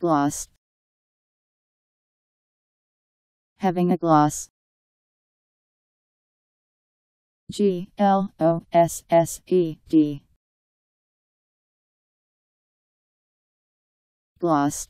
Gloss. Having a gloss. G L O S S E D. Gloss.